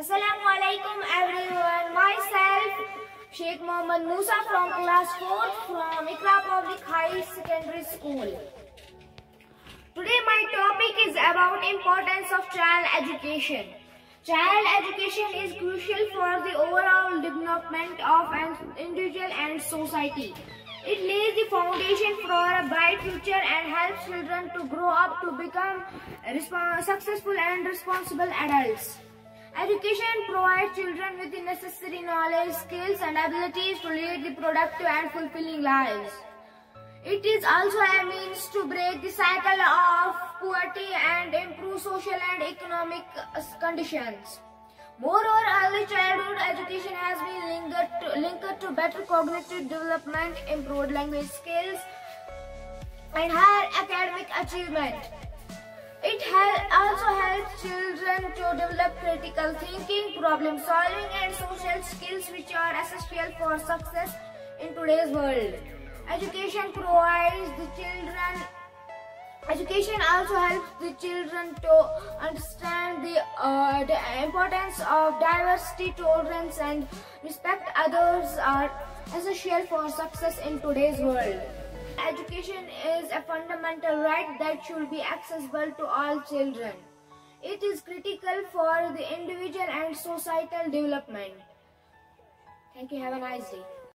Assalamu alaikum everyone. Myself Sheikh Muhammad Musa from class 4th from Ikra Public High Secondary School. Today my topic is about importance of child education. Child education is crucial for the overall development of an individual and society. It lays the foundation for a bright future and helps children to grow up to become successful and responsible adults. Education provides children with the necessary knowledge, skills and abilities to lead the productive and fulfilling lives. It is also a means to break the cycle of poverty and improve social and economic uh, conditions. Moreover, early childhood education has been linked to, linked to better cognitive development, improved language skills, and higher academic achievement. Children to develop critical thinking, problem solving and social skills which are essential for success in today's world. Education provides the children Education also helps the children to understand the, uh, the importance of diversity, tolerance and respect others are essential for success in today's world. Education is a fundamental right that should be accessible to all children. It is critical for the individual and societal development. Thank you. Have a nice day.